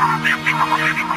Gracias.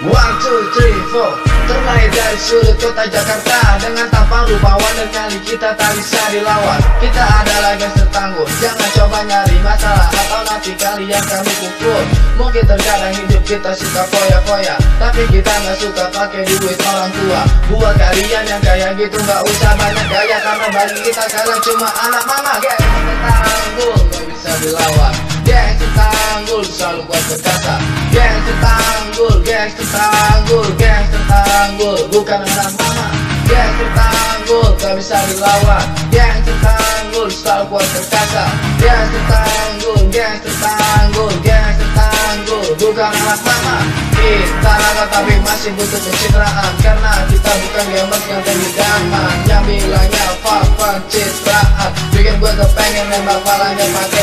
One, two, three, four. Terlahir dari sudut kota Jakarta. Dengan tampang rupawan dan kali kita tak bisa dilawan. Kita adalah gangster tangguh Jangan coba nyari masalah Atau nanti kalian kami pukul Mungkin terkadang hidup kita suka foya-foya Tapi kita nggak suka pakai duit orang tua. Buat kalian yang kayak gitu nggak usah banyak gaya Karena bagi kita kalian cuma anak mama. Gangster tangguh nggak bisa dilawan. Gangster tanggul selalu kuat berkasa Gangster tanggul, gangster tanggul, gangster tanggul Bukan anak mama. Gangster tanggul, gak bisa dilawan. Gangster tanggul, selalu kuat berkasa Gangster tanggul, gangster tanggul, gangster tanggul Bukan anak mama. Kita raga tapi masih butuh pencitraan. Karena kita bukan gamers yang pengidaman Yang bilangnya fuck pencitraan Bikin gue kepengen nembak palanya pakai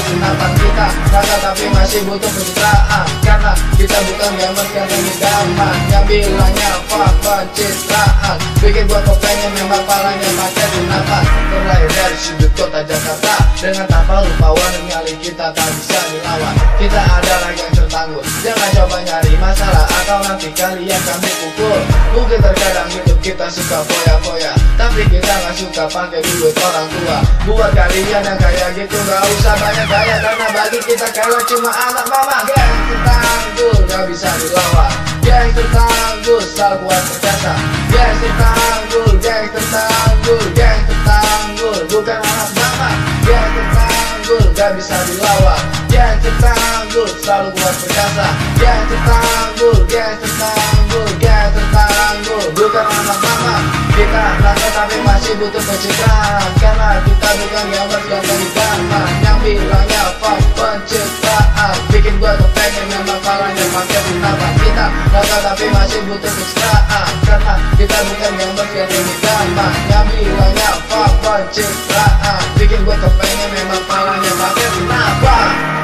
tapi masih butuh pencitraan. Karena kita bukan gamers yang pengidaman Yang bilangnya fuck pencitraan. Bikin gue kepengen nembak palanya pakai senapan Terlahir dari sudut kota Jakarta. Dengan tanpa rupawan dan nyali kita tak bisa dilawan. Kita adalah yang tertangguh. Jangan coba nyari masalah. Atau nanti kalian kami pukul. Mungkin terkadang hidup kita suka foya-foya suka pakai duit orang tua. Buat kalian yang kayak gitu gak usah banyak gaya Karena bagi kita kalian cuma anak mama. Geng tertangguh gak bisa dilawan Geng tertangguh selalu kuat perkasa Geng tertangguh, geng tertangguh, geng tertangguh Bukan anak mama. Geng tertangguh gak bisa dilawan Geng tertangguh selalu kuat perkasa Geng tertangguh, geng tertangguh, geng butuh pencitraan Karena kita bukan gambar dan penikahan Yang bilangnya fuck pencitraan. Bikin gue tuh pengen memang Yang pake kenapa kita. Rata tapi masih butuh pencitraan Karena kita bukan gambar dan penikahan Yang bilangnya fuck pencitraan. Bikin gue tuh pengen memang yang pake kenapa